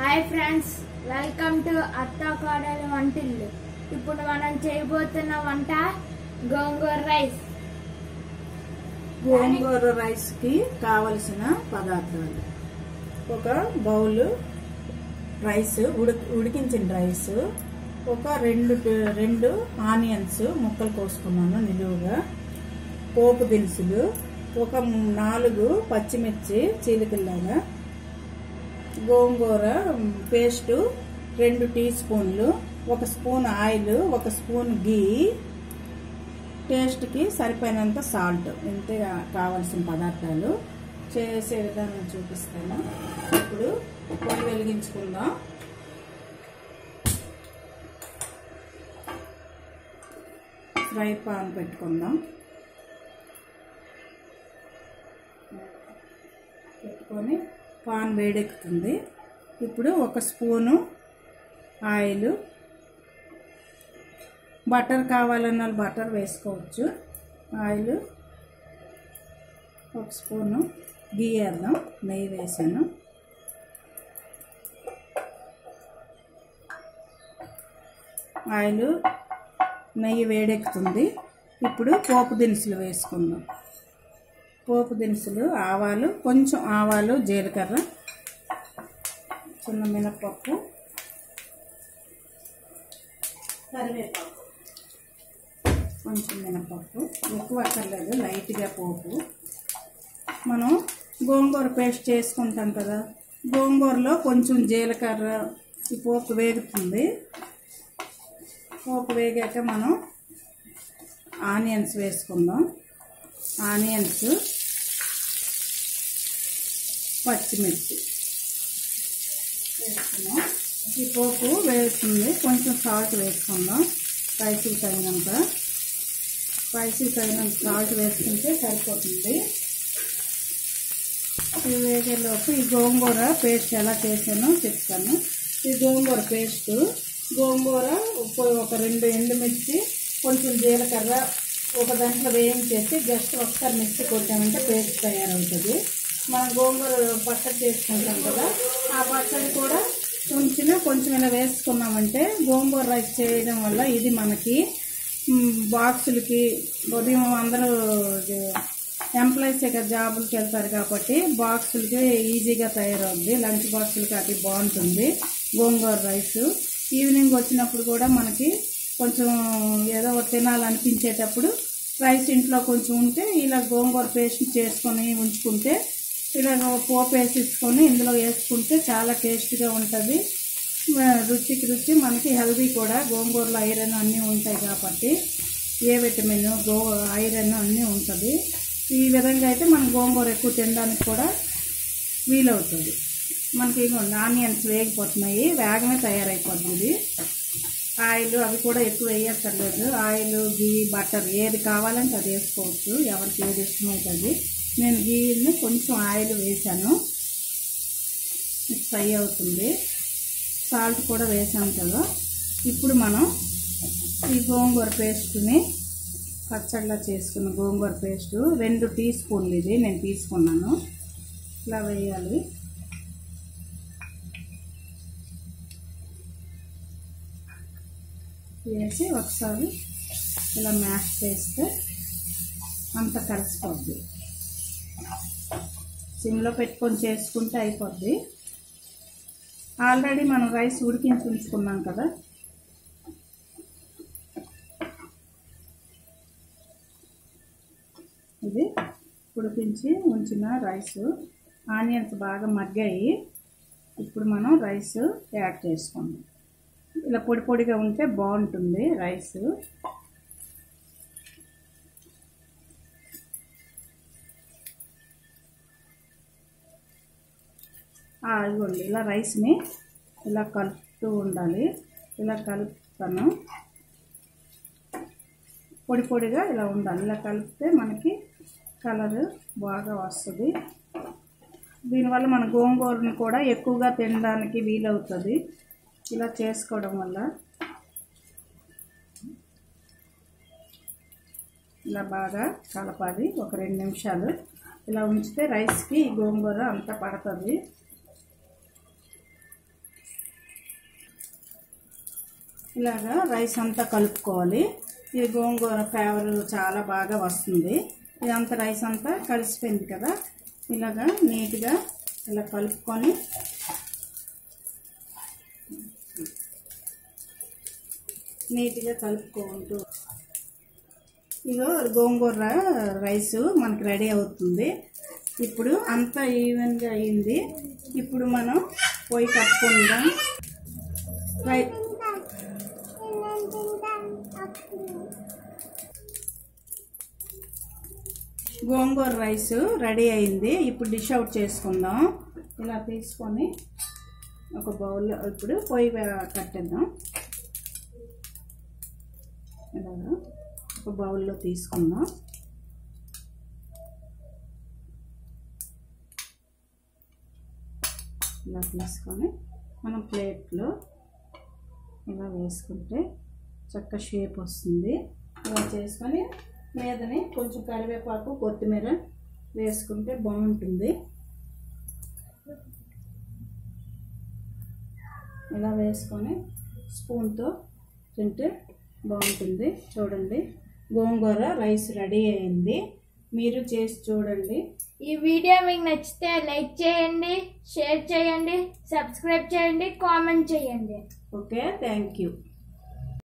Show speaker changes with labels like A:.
A: Hi friends welcome to అత్త కోడలి వంటిల్లు ఇప్పుడు మనం చేయబోతున్న వంట గోంగూర రైస్.
B: గోంగూర రైస్కి కావలసిన పదార్థాలు. ఒక బౌల్ రైస్ ఉడి ఉడికించిన రైస్ ఒక రెండు రెండు ఆనియన్స్ ముక్కలు కోసుకున్నాను నిలువుగా పోపు దినుసులు ఒక నాలుగు పచ్చిమిర్చి చీలికల్లాగా గోంగూర పేస్టు రెండు టీ స్పూన్లు ఒక స్పూన్ ఆయిల్ ఒక స్పూన్ గీ. టేస్ట్కి సరిపోయినంత సాల్ట్ ఇంతే కావాల్సిన పదార్థాలు. చేసే విధానం చూపిస్తాను. ఇప్పుడు పొయ్యి వెలిగించుకుందాం. ఫ్రై పాన్ పెట్టుకుందాం. పాన్ వేడెక్కుతుంది. ఇప్పుడు ఒక స్పూను ఆయిల్. బటర్ కావాలన్న బటర్ వేసుకోవచ్చు. ఆయిల్. ఒక స్పూను గీ వేద్దాం. నెయ్యి వేసాను. ఆయిల్ నెయ్యి వేడెక్కుతుంది. ఇప్పుడు పోపు దినుసులు వేసుకుందాం. పోపు దినుసులు ఆవాలు కొంచెం ఆవాలు జీలకర్ర చిన్న మినపప్పు కరివేపాకు. కొంచెం మినపప్పు ఎక్కువ అక్కర్లేదు లైట్గా పోపు. మనం గోంగూర పేస్ట్ చేసుకుంటాం కదా గోంగూరలో కొంచెం జీలకర్ర ఈ పోపు వేగుతుంది. పోపు వేగాక మనం ఆనియన్స్ వేసుకుందాం. ఆనియన్స్ పచ్చిమిర్చి. వేసుకున్నాం. ఈ పోపు వేస్తుంది. కొంచెం సాల్ట్ వేసుకుందాం. స్పైసీ తగినంత. స్పైసీ తగినంత సాల్ట్ వేసుకుంటే సరిపోతుంది. ఈ వేగేలోపు ఈ గోంగూర పేస్ట్ ఎలా చేసానో చెప్తాను. ఈ గోంగూర పేస్ట్ గోంగూర ఒక రెండు ఎండుమిర్చి కొంచెం జీలకర్ర ఒక దాంట్లో వేయించేసి జస్ట్ ఒకసారి మిక్సీ కొట్టామంటే పేస్ట్ తయారవుతుంది. మనం గోంగూర పచ్చడి చేసుకుంటాం కదా ఆ పచ్చడి కూడా ఉంచిన కొంచెం ఇలా వేసుకున్నామంటే గోంగూర రైస్ చేయడం వల్ల ఇది మనకి బాక్సులకి ఉదయం అందరూ ఎంప్లాయీస్ ఇక్కడ జాబులకి వెళ్తారు కాబట్టి బాక్సులకి ఈజీగా తయారవుద్ది లంచ్ బాక్సులకి అది బాగుంటుంది గోంగూర రైస్. ఈవినింగ్ వచ్చినప్పుడు కూడా మనకి కొంచెం ఏదో ఒకటి తినాలనిపించేటప్పుడు రైస్ ఇంట్లో కొంచెం ఉంటే ఇలా గోంగూర పేస్ట్ చేసుకొని ఉంచుకుంటే ఇలా పోపు వేసేసుకొని ఇందులో వేసుకుంటే చాలా టేస్ట్గా ఉంటుంది. రుచికి రుచి మనకి హెల్దీ కూడా. గోంగూరలో ఐరన్ అన్నీ ఉంటాయి కాబట్టి ఏ విటమిన్ గో ఐరన్ అన్నీ ఉంటుంది. ఈ విధంగా అయితే మనం గోంగూర ఎక్కువ తినడానికి కూడా వీలవుతుంది. మనకి ఇదిగోండి ఆనియన్స్ వేగిపోతున్నాయి. వేగమే తయారైపోతుంది. ఆయిల్ అవి కూడా ఎక్కువ వేయక్కర్లేదు. ఆయిల్ గీ బటర్ ఏది కావాలంటే అది వేసుకోవచ్చు. ఎవరికి ఏది ఇష్టమవుతుంది. నేను గీని కొంచెం ఆయిల్ వేసాను ఫ్రై అవుతుంది. సాల్ట్ కూడా వేసాం కదా. ఇప్పుడు మనం ఈ గోంగూర పేస్ట్ని పచ్చడిలా చేసుకున్న గోంగూర పేస్ట్ రెండు టీ స్పూన్లు ఇది నేను తీసుకున్నాను. ఇలా వేయాలి. వేసి ఒకసారి ఇలా మ్యాష్ చేస్తే అంత కలిసిపోద్ది. సిమ్లో పెట్టుకొని చేసుకుంటే అయిపోద్ది. ఆల్రెడీ మనం రైస్ ఉడికించి ఉంచుకున్నాం కదా. ఇది ఉడికించి ఉంచిన రైస్. ఆనియన్స్ బాగా మగ్గాయి. ఇప్పుడు మనం రైస్ యాడ్ చేసుకుందాం. ఇలా పొడి పొడిగా ఉంటే బాగుంటుంది రైస్. ఇవ్వండి ఇలా రైస్ని ఇలా కలుపుతూ ఉండాలి. ఇలా కలుపుతాను. పొడి పొడిగా ఇలా ఉండాలి. ఇలా కలిపితే మనకి కలర్ బాగా వస్తుంది. దీనివల్ల మన గోంగూరను కూడా ఎక్కువగా తినడానికి వీలవుతుంది. ఇలా చేసుకోవడం వల్ల ఇలా బాగా కలపాలి. ఒక రెండు నిమిషాలు. ఇలా ఉంచితే రైస్కి గోంగూర అంతా పడుతుంది. ఇలాగా రైస్ అంతా కలుపుకోవాలి. ఇది గోంగూర ఫ్లేవర్ చాలా బాగా వస్తుంది. ఇదంతా రైస్ అంతా కలిసిపోయింది కదా. ఇలాగా నీట్గా ఇలా కలుపుకొని నీట్గా కలుపుకుంటూ ఇదో గోంగూర రైస్ మనకి రెడీ అవుతుంది. ఇప్పుడు అంతా ఈవెన్గా అయింది. ఇప్పుడు మనం పొయ్యి కట్టుకుందాం రై గోంగూర రైస్ రెడీ అయింది. ఇప్పుడు డిష్ అవుట్ చేసుకుందాం. ఇలా తీసుకొని ఒక బౌల్లో ఇప్పుడు పొయ్యి కట్టేద్దాం. ఇలాగా ఒక బౌల్లో తీసుకుందాం. ఇలా తీసుకొని మనం ప్లేట్లో ఇలా వేసుకుంటే చక్క షేప్ వస్తుంది. ఇలా చేసుకొని మీదని కొంచెం కరివేపాకు కొత్తిమీర వేసుకుంటే బాగుంటుంది. ఇలా వేసుకొని స్పూన్తో తింటే బాగుంటుంది. చూడండి గోంగూర రైస్ రెడీ అయింది. మీరు చేసి చూడండి.
A: ఈ వీడియో మీకు నచ్చితే లైక్ చేయండి షేర్ చేయండి సబ్స్క్రైబ్ చేయండి కామెంట్ చేయండి.
B: Okay thank you.